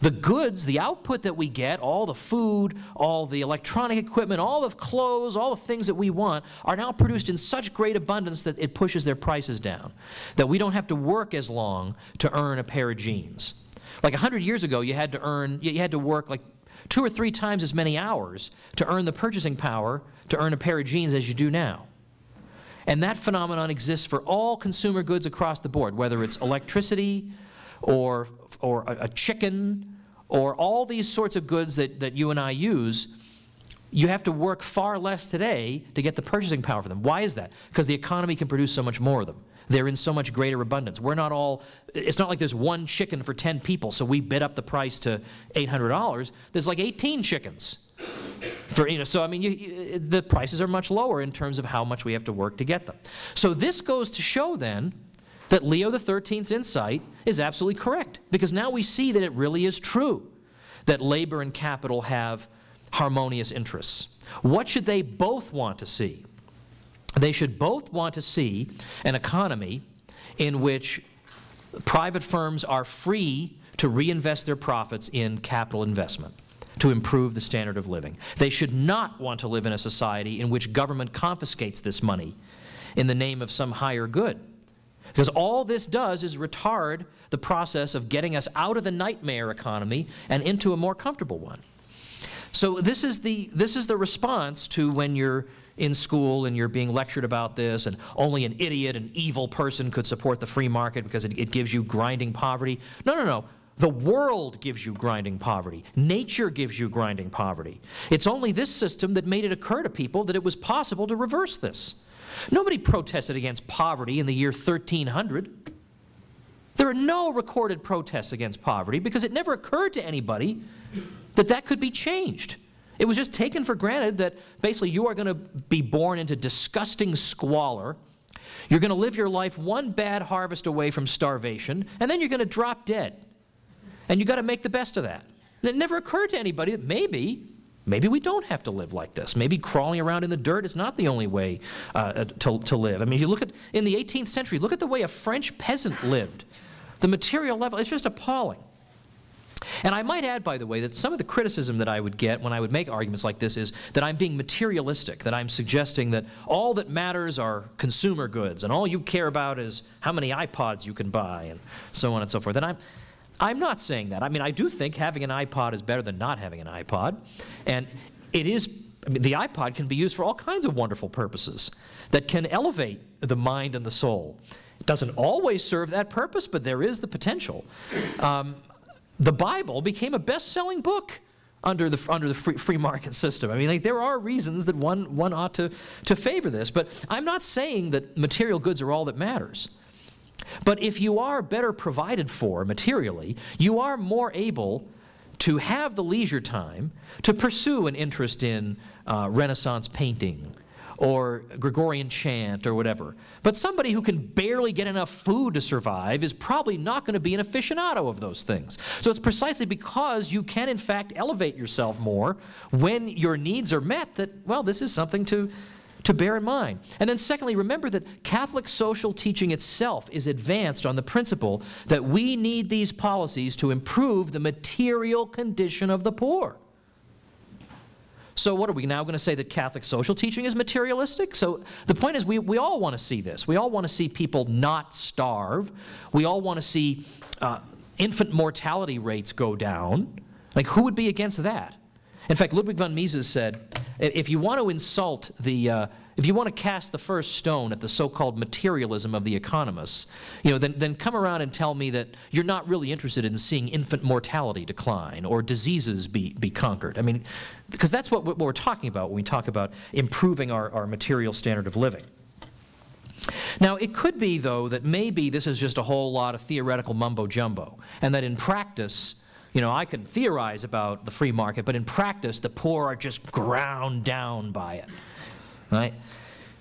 the goods, the output that we get, all the food, all the electronic equipment, all the clothes, all the things that we want, are now produced in such great abundance that it pushes their prices down. That we don't have to work as long to earn a pair of jeans. Like 100 years ago, you had to earn, you had to work like two or three times as many hours to earn the purchasing power to earn a pair of jeans as you do now. And that phenomenon exists for all consumer goods across the board, whether it's electricity, or, or a, chicken, or all these sorts of goods that, that you and I use, you have to work far less today to get the purchasing power for them. Why is that? Because the economy can produce so much more of them. They're in so much greater abundance. We're not all, it's not like there's one chicken for 10 people, so we bid up the price to $800. There's like 18 chickens. For, you know, so, I mean, you, you, the prices are much lower in terms of how much we have to work to get them. So this goes to show then that Leo XIII's insight is absolutely correct because now we see that it really is true that labor and capital have harmonious interests. What should they both want to see? They should both want to see an economy in which private firms are free to reinvest their profits in capital investment to improve the standard of living. They should not want to live in a society in which government confiscates this money in the name of some higher good. Because all this does is retard the process of getting us out of the nightmare economy and into a more comfortable one. So this is the, this is the response to when you're in school and you're being lectured about this and only an idiot, an evil person could support the free market because it, it gives you grinding poverty. No, no, no. The world gives you grinding poverty. Nature gives you grinding poverty. It's only this system that made it occur to people that it was possible to reverse this. Nobody protested against poverty in the year 1300. There are no recorded protests against poverty because it never occurred to anybody that that could be changed. It was just taken for granted that basically you are going to be born into disgusting squalor. You're going to live your life one bad harvest away from starvation, and then you're going to drop dead. And you've got to make the best of that. And it never occurred to anybody that maybe Maybe we don't have to live like this. Maybe crawling around in the dirt is not the only way uh, to, to live. I mean, if you look at, in the 18th century, look at the way a French peasant lived. The material level, it's just appalling. And I might add, by the way, that some of the criticism that I would get when I would make arguments like this is that I'm being materialistic, that I'm suggesting that all that matters are consumer goods, and all you care about is how many iPods you can buy, and so on and so forth. And I'm, I'm not saying that. I mean, I do think having an iPod is better than not having an iPod. And it is, I mean, the iPod can be used for all kinds of wonderful purposes that can elevate the mind and the soul. It doesn't always serve that purpose, but there is the potential. Um, the Bible became a best selling book under the, under the free, free market system. I mean, like, there are reasons that one, one ought to, to favor this, but I'm not saying that material goods are all that matters. But if you are better provided for materially, you are more able to have the leisure time to pursue an interest in uh, Renaissance painting or Gregorian chant or whatever. But somebody who can barely get enough food to survive is probably not going to be an aficionado of those things. So it's precisely because you can, in fact, elevate yourself more when your needs are met that, well, this is something to, to bear in mind. And then, secondly, remember that Catholic social teaching itself is advanced on the principle that we need these policies to improve the material condition of the poor. So what are we now going to say that Catholic social teaching is materialistic? So the point is we, we all want to see this. We all want to see people not starve. We all want to see uh, infant mortality rates go down. Like who would be against that? In fact, Ludwig von Mises said, if you want to insult the, uh, if you want to cast the first stone at the so-called materialism of the economists, you know, then, then come around and tell me that you're not really interested in seeing infant mortality decline or diseases be, be conquered. I mean, because that's what, what we're talking about when we talk about improving our, our material standard of living. Now, it could be, though, that maybe this is just a whole lot of theoretical mumbo-jumbo, and that in practice, you know, I could theorize about the free market, but in practice, the poor are just ground down by it, right?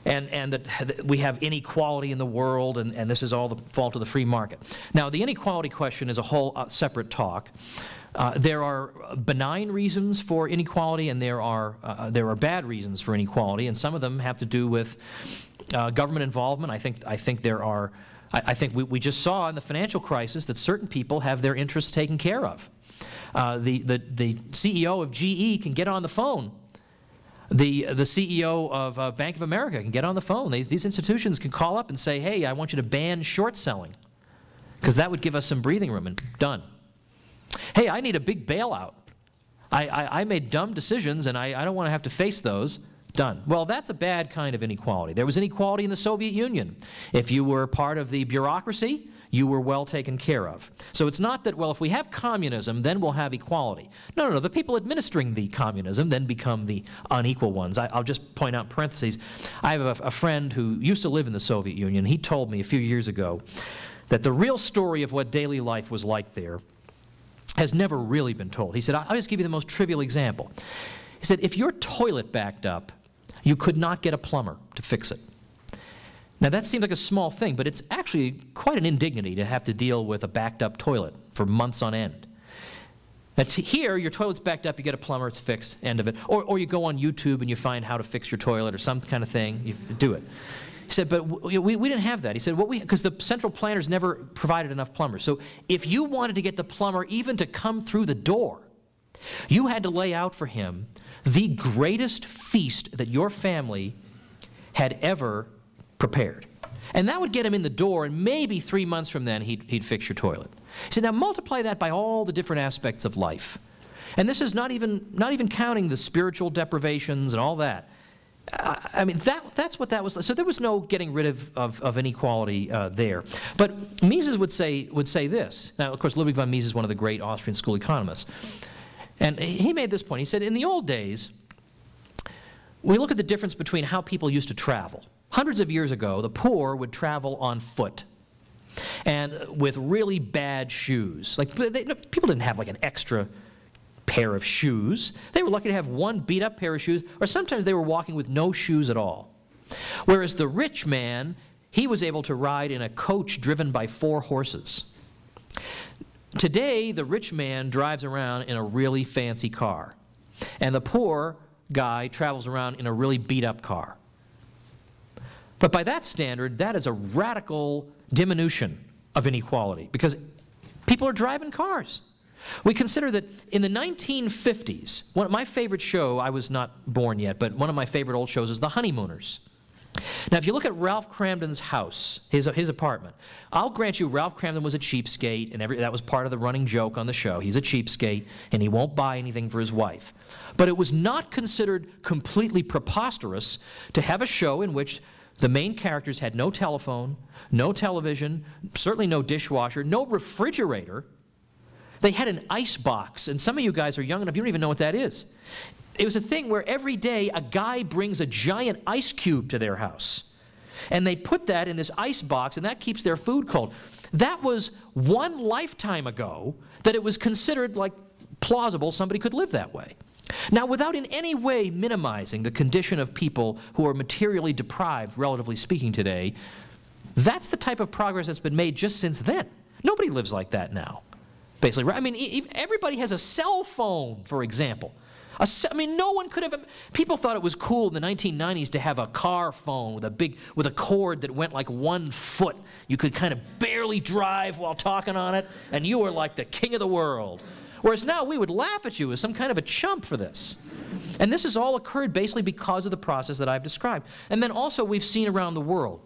And, and that we have inequality in the world, and, and this is all the fault of the free market. Now, the inequality question is a whole uh, separate talk. Uh, there are benign reasons for inequality, and there are, uh, there are bad reasons for inequality, and some of them have to do with uh, government involvement. I think, I think there are, I, I think we, we just saw in the financial crisis that certain people have their interests taken care of. Uh, the, the, the CEO of GE can get on the phone. The, the CEO of uh, Bank of America can get on the phone. They, these institutions can call up and say, hey, I want you to ban short selling, because that would give us some breathing room, and done. Hey, I need a big bailout. I, I, I made dumb decisions, and I, I don't want to have to face those. Done. Well, that's a bad kind of inequality. There was inequality in the Soviet Union. If you were part of the bureaucracy, you were well taken care of. So it's not that, well, if we have communism, then we'll have equality. No, no, no. The people administering the communism then become the unequal ones. I, will just point out parentheses. I have a, a friend who used to live in the Soviet Union. He told me a few years ago that the real story of what daily life was like there has never really been told. He said, I'll just give you the most trivial example. He said, if your toilet backed up, you could not get a plumber to fix it. Now that seems like a small thing, but it's actually quite an indignity to have to deal with a backed up toilet for months on end. That's here, your toilet's backed up, you get a plumber, it's fixed, end of it. Or, or you go on YouTube and you find how to fix your toilet or some kind of thing, you do it. He said, but we, we didn't have that. He said, what we, because the central planners never provided enough plumbers. So if you wanted to get the plumber even to come through the door, you had to lay out for him the greatest feast that your family had ever prepared. And that would get him in the door, and maybe three months from then, he'd, he'd fix your toilet. He said, now multiply that by all the different aspects of life. And this is not even, not even counting the spiritual deprivations and all that. I, I mean, that, that's what that was. So there was no getting rid of, of, of inequality uh, there. But Mises would say, would say this. Now, of course, Ludwig von Mises is one of the great Austrian school economists. And he made this point. He said, in the old days, we look at the difference between how people used to travel. Hundreds of years ago, the poor would travel on foot and with really bad shoes. Like they, people didn't have like an extra pair of shoes. They were lucky to have one beat up pair of shoes, or sometimes they were walking with no shoes at all. Whereas the rich man, he was able to ride in a coach driven by four horses. Today, the rich man drives around in a really fancy car, and the poor guy travels around in a really beat up car. But by that standard, that is a radical diminution of inequality because people are driving cars. We consider that in the 1950s, one of my favorite show, I was not born yet, but one of my favorite old shows is The Honeymooners. Now, if you look at Ralph Kramden's house, his, his apartment, I'll grant you Ralph Kramden was a cheapskate, and every, that was part of the running joke on the show. He's a cheapskate, and he won't buy anything for his wife. But it was not considered completely preposterous to have a show in which the main characters had no telephone, no television, certainly no dishwasher, no refrigerator. They had an ice box, and some of you guys are young enough, you don't even know what that is. It was a thing where every day a guy brings a giant ice cube to their house. And they put that in this ice box, and that keeps their food cold. That was one lifetime ago that it was considered like plausible somebody could live that way. Now, without in any way minimizing the condition of people who are materially deprived, relatively speaking, today, that's the type of progress that's been made just since then. Nobody lives like that now, basically. I mean, everybody has a cell phone, for example. I mean, no one could have. People thought it was cool in the 1990s to have a car phone with a big, with a cord that went like one foot. You could kind of barely drive while talking on it, and you were like the king of the world. Whereas now we would laugh at you as some kind of a chump for this. And this has all occurred basically because of the process that I've described. And then also we've seen around the world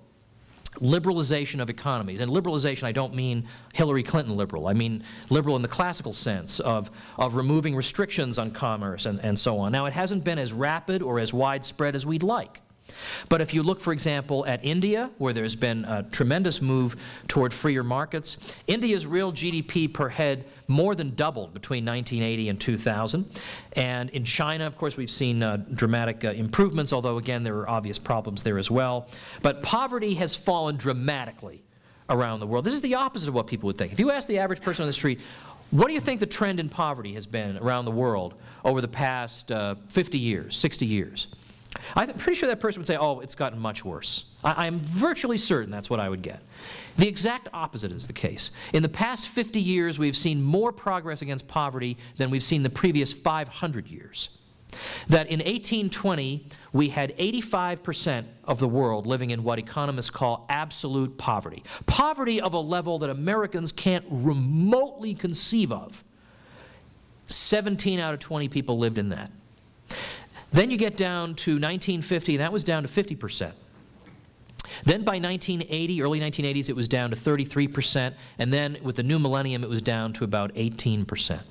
liberalization of economies. And liberalization, I don't mean Hillary Clinton liberal. I mean liberal in the classical sense of, of removing restrictions on commerce and, and so on. Now, it hasn't been as rapid or as widespread as we'd like. But if you look, for example, at India, where there's been a tremendous move toward freer markets, India's real GDP per head more than doubled between 1980 and 2000. And in China, of course, we've seen uh, dramatic uh, improvements, although, again, there are obvious problems there as well. But poverty has fallen dramatically around the world. This is the opposite of what people would think. If you ask the average person on the street, what do you think the trend in poverty has been around the world over the past uh, 50 years, 60 years? I'm pretty sure that person would say, oh, it's gotten much worse. I, am virtually certain that's what I would get. The exact opposite is the case. In the past 50 years, we've seen more progress against poverty than we've seen the previous 500 years. That in 1820, we had 85% of the world living in what economists call absolute poverty. Poverty of a level that Americans can't remotely conceive of. 17 out of 20 people lived in that. Then you get down to 1950, and that was down to 50%. Then by 1980, early 1980s, it was down to 33%, and then with the new millennium, it was down to about 18%.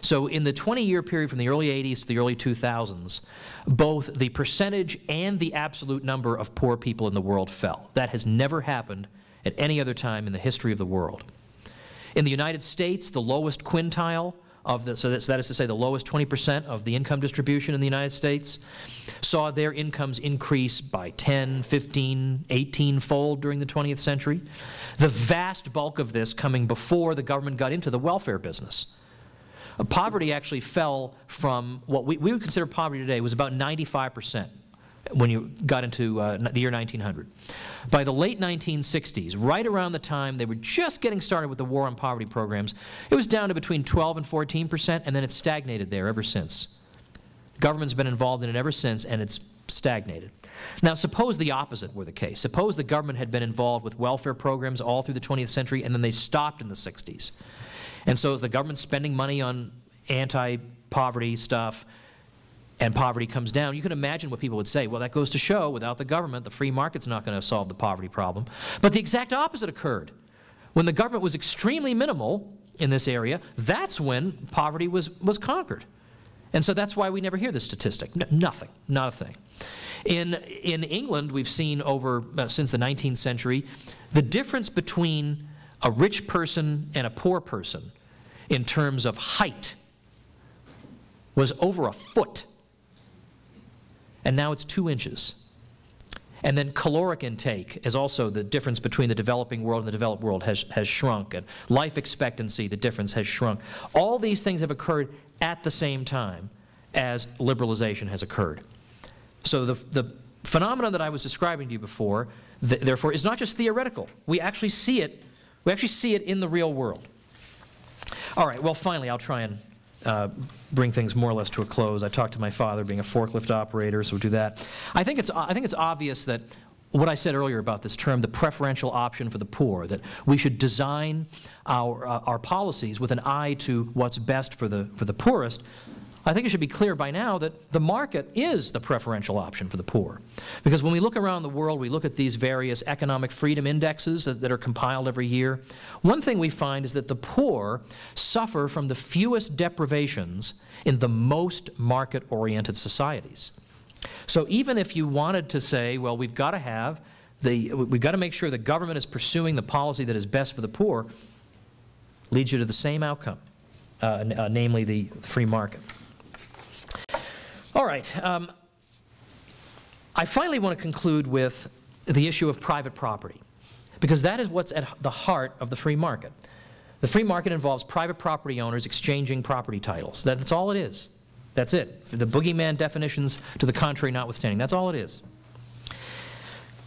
So in the 20-year period from the early 80s to the early 2000s, both the percentage and the absolute number of poor people in the world fell. That has never happened at any other time in the history of the world. In the United States, the lowest quintile of the, so that's, that is to say the lowest 20% of the income distribution in the United States, saw their incomes increase by 10, 15, 18 fold during the 20th century. The vast bulk of this coming before the government got into the welfare business. Uh, poverty actually fell from what we, we would consider poverty today was about 95 percent when you got into uh, the year 1900. By the late 1960s, right around the time they were just getting started with the war on poverty programs, it was down to between 12 and 14 percent, and then it's stagnated there ever since. Government's been involved in it ever since, and it's stagnated. Now, suppose the opposite were the case. Suppose the government had been involved with welfare programs all through the 20th century, and then they stopped in the 60s. And so is the government spending money on anti-poverty stuff, and poverty comes down, you can imagine what people would say. Well, that goes to show without the government, the free market's not going to solve the poverty problem. But the exact opposite occurred. When the government was extremely minimal in this area, that's when poverty was, was conquered. And so that's why we never hear this statistic. N nothing, not a thing. In, in England, we've seen over, uh, since the 19th century, the difference between a rich person and a poor person in terms of height was over a foot and now it's two inches. And then caloric intake is also the difference between the developing world and the developed world has, has shrunk. And life expectancy, the difference has shrunk. All these things have occurred at the same time as liberalization has occurred. So the, the phenomenon that I was describing to you before, th therefore, is not just theoretical. We actually see it. We actually see it in the real world. All right, well, finally, I'll try and uh, bring things more or less to a close. I talked to my father being a forklift operator, so we'll do that. I think it's, I think it's obvious that what I said earlier about this term, the preferential option for the poor, that we should design our, uh, our policies with an eye to what's best for the, for the poorest, I think it should be clear by now that the market is the preferential option for the poor. Because when we look around the world, we look at these various economic freedom indexes that, that, are compiled every year. One thing we find is that the poor suffer from the fewest deprivations in the most market-oriented societies. So even if you wanted to say, well, we've got to have the, we've got to make sure the government is pursuing the policy that is best for the poor, leads you to the same outcome, uh, uh, namely the free market. All right. Um, I finally want to conclude with the issue of private property, because that is what's at the heart of the free market. The free market involves private property owners exchanging property titles. That's all it is. That's it. The boogeyman definitions to the contrary notwithstanding. That's all it is.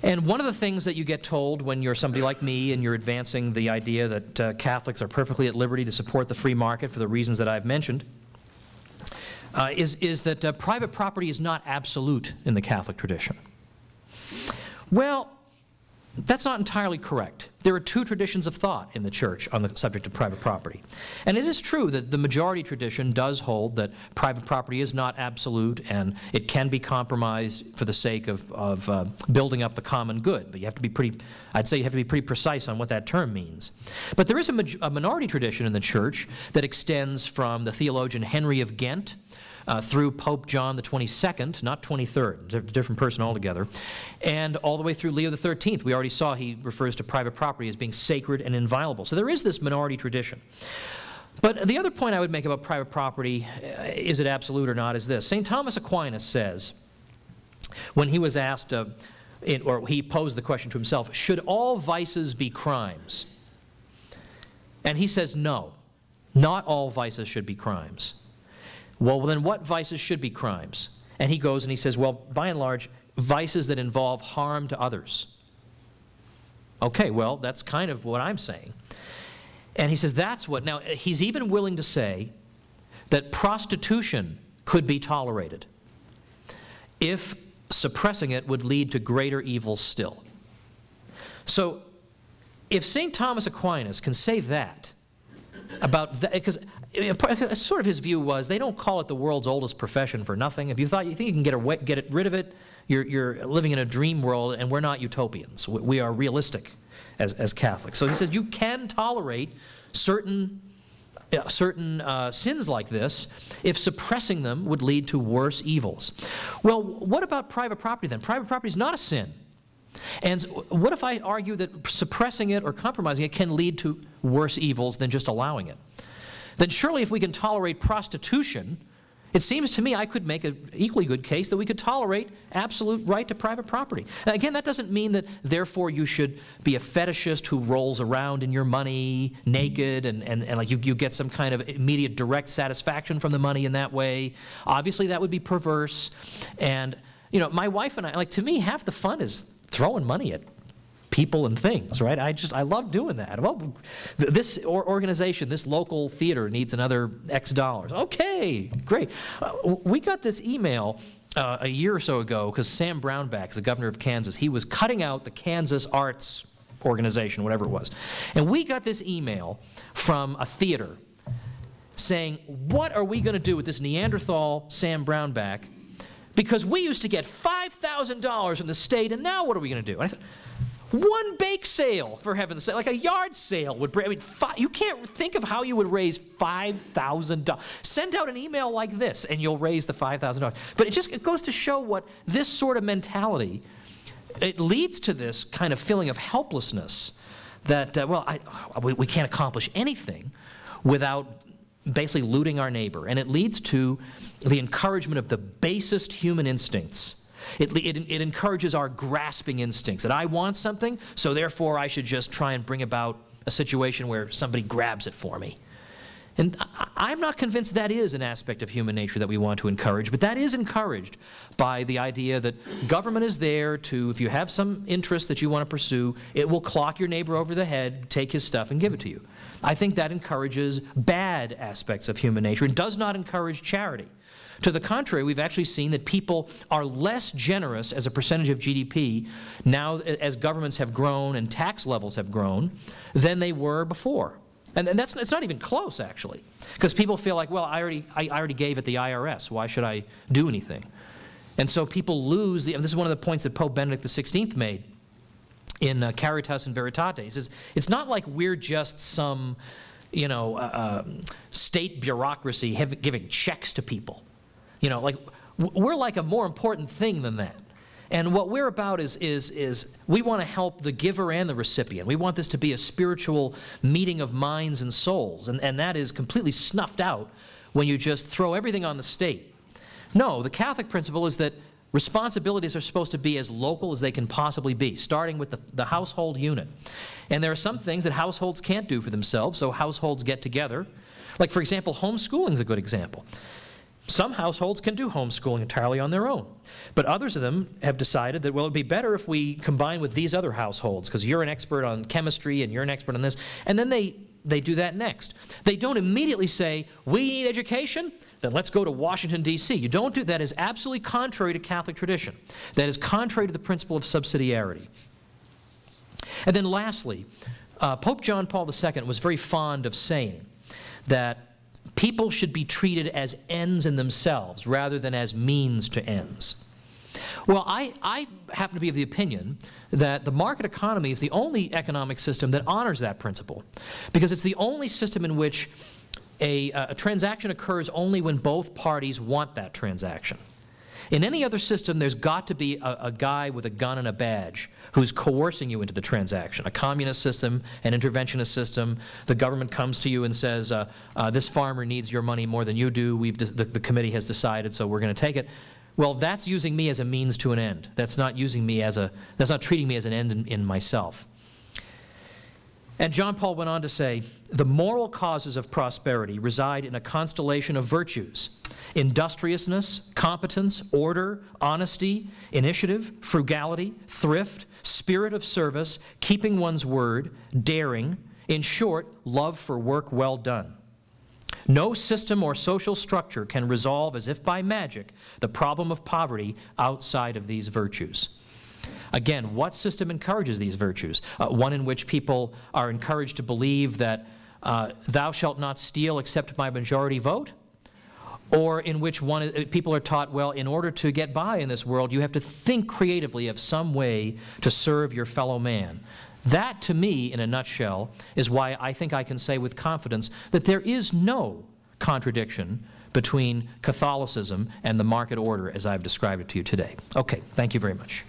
And one of the things that you get told when you're somebody like me and you're advancing the idea that uh, Catholics are perfectly at liberty to support the free market for the reasons that I've mentioned uh, is, is that uh, private property is not absolute in the Catholic tradition. Well, that's not entirely correct. There are two traditions of thought in the church on the subject of private property. And it is true that the majority tradition does hold that private property is not absolute and it can be compromised for the sake of, of uh, building up the common good. But you have to be pretty, I'd say you have to be pretty precise on what that term means. But there is a, a minority tradition in the church that extends from the theologian Henry of Ghent uh, through Pope John the 22nd, not 23rd, different person altogether, and all the way through Leo the 13th. We already saw he refers to private property as being sacred and inviolable. So there is this minority tradition. But the other point I would make about private property, uh, is it absolute or not, is this. St. Thomas Aquinas says, when he was asked, uh, it, or he posed the question to himself, should all vices be crimes? And he says, no, not all vices should be crimes. Well, then what vices should be crimes? And he goes and he says, well, by and large, vices that involve harm to others. Okay, well, that's kind of what I'm saying. And he says that's what, now he's even willing to say that prostitution could be tolerated if suppressing it would lead to greater evils still. So if St. Thomas Aquinas can say that about that, because sort of his view was they don't call it the world's oldest profession for nothing. If you thought you think you can get, away, get rid of it, you're, you're living in a dream world, and we're not utopians. We are realistic as, as Catholics. So he says you can tolerate certain uh, certain uh, sins like this if suppressing them would lead to worse evils. Well, what about private property then? Private property is not a sin. And what if I argue that suppressing it or compromising it can lead to worse evils than just allowing it? Then surely if we can tolerate prostitution, it seems to me I could make an equally good case that we could tolerate absolute right to private property. Now, again, that doesn't mean that therefore you should be a fetishist who rolls around in your money naked and, and, and like you, you get some kind of immediate direct satisfaction from the money in that way. Obviously, that would be perverse. And, you know, my wife and I, like to me, half the fun is throwing money at people and things, right? I just, I love doing that. Well, this organization, this local theater needs another X dollars. Okay, great. Uh, we got this email uh, a year or so ago because Sam Brownback, the governor of Kansas, he was cutting out the Kansas Arts Organization, whatever it was. And we got this email from a theater saying, what are we going to do with this Neanderthal Sam Brownback? Because we used to get $5,000 from the state, and now what are we going to do? One bake sale, for heaven's sake, like a yard sale would bring, I mean, five, you can't think of how you would raise $5,000. Send out an email like this and you'll raise the $5,000. But it just it goes to show what this sort of mentality, it leads to this kind of feeling of helplessness that, uh, well, I, we, we can't accomplish anything without basically looting our neighbor. And it leads to the encouragement of the basest human instincts it, it, it encourages our grasping instincts that I want something, so therefore I should just try and bring about a situation where somebody grabs it for me. And I'm not convinced that is an aspect of human nature that we want to encourage, but that is encouraged by the idea that government is there to, if you have some interest that you want to pursue, it will clock your neighbor over the head, take his stuff, and give it to you. I think that encourages bad aspects of human nature and does not encourage charity. To the contrary, we've actually seen that people are less generous as a percentage of GDP now as governments have grown and tax levels have grown than they were before. And, and that's it's not even close, actually, because people feel like, well, I already, I, I already gave it the IRS. Why should I do anything? And so people lose the, and this is one of the points that Pope Benedict XVI made in uh, Caritas in Veritate. He says, it's not like we're just some, you know, uh, uh, state bureaucracy giving checks to people. You know, like we're like a more important thing than that. And what we're about is, is, is we want to help the giver and the recipient. We want this to be a spiritual meeting of minds and souls. And, and that is completely snuffed out when you just throw everything on the state. No, the Catholic principle is that responsibilities are supposed to be as local as they can possibly be, starting with the, the household unit. And there are some things that households can't do for themselves, so households get together. Like, for example, homeschooling is a good example Some households can do homeschooling entirely on their own. But others of them have decided that, well, it'd be better if we combine with these other households, because you're an expert on chemistry and you're an expert on this. And then they, they do that next. They don't immediately say, we need education, then let's go to Washington, D.C. You don't do that is absolutely contrary to Catholic tradition. That is contrary to the principle of subsidiarity. And then lastly, uh, Pope John Paul II was very fond of saying that people should be treated as ends in themselves rather than as means to ends. Well, I, I happen to be of the opinion that the market economy is the only economic system that honors that principle because it's the only system in which a, a transaction occurs only when both parties want that transaction. In any other system, there's got to be a, a, guy with a gun and a badge who's coercing you into the transaction. A communist system, an interventionist system, the government comes to you and says, uh, uh, this farmer needs your money more than you do, We've the, the committee has decided, so we're going to take it. Well, that's using me as a means to an end. That's not using me as a, that's not treating me as an end in, in myself. And John Paul went on to say, the moral causes of prosperity reside in a constellation of virtues industriousness, competence, order, honesty, initiative, frugality, thrift, spirit of service, keeping one's word, daring, in short, love for work well done. No system or social structure can resolve, as if by magic, the problem of poverty outside of these virtues. Again, what system encourages these virtues? Uh, one in which people are encouraged to believe that uh, thou shalt not steal except by majority vote? Or in which one, uh, people are taught, well, in order to get by in this world, you have to think creatively of some way to serve your fellow man. That, to me, in a nutshell, is why I think I can say with confidence that there is no contradiction between Catholicism and the market order as I've described it to you today. Okay, thank you very much.